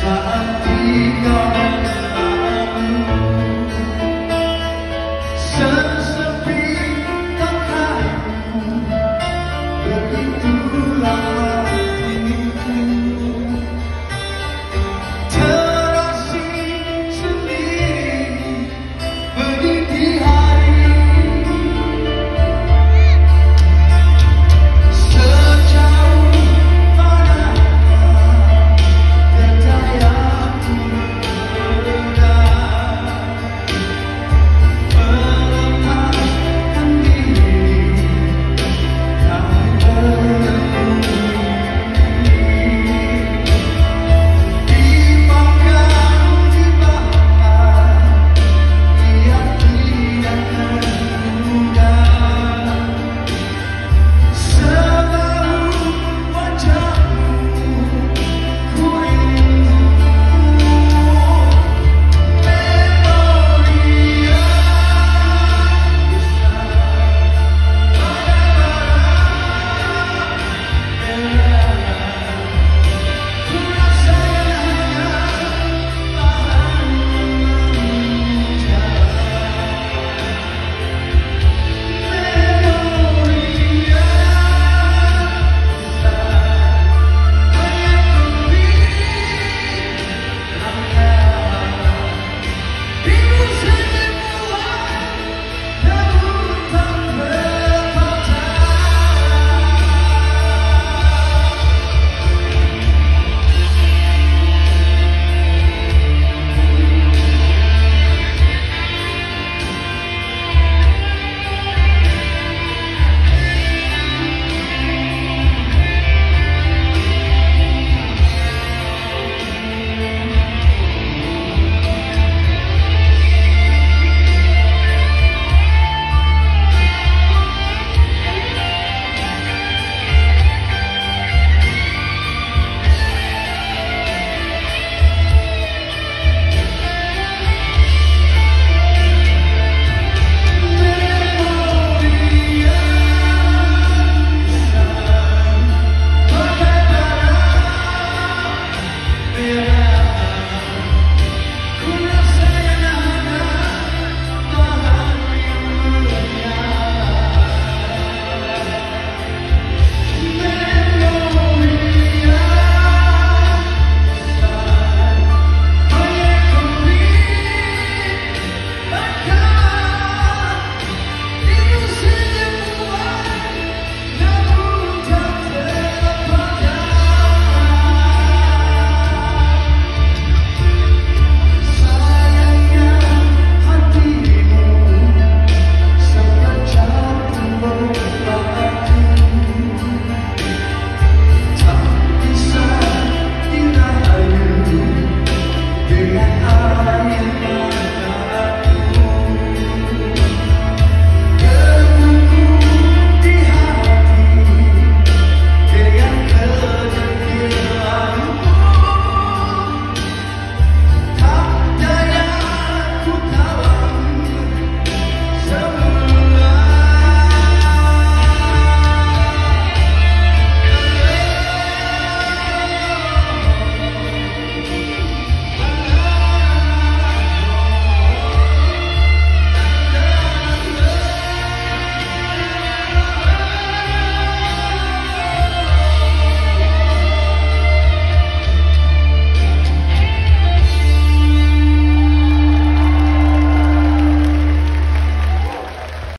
saat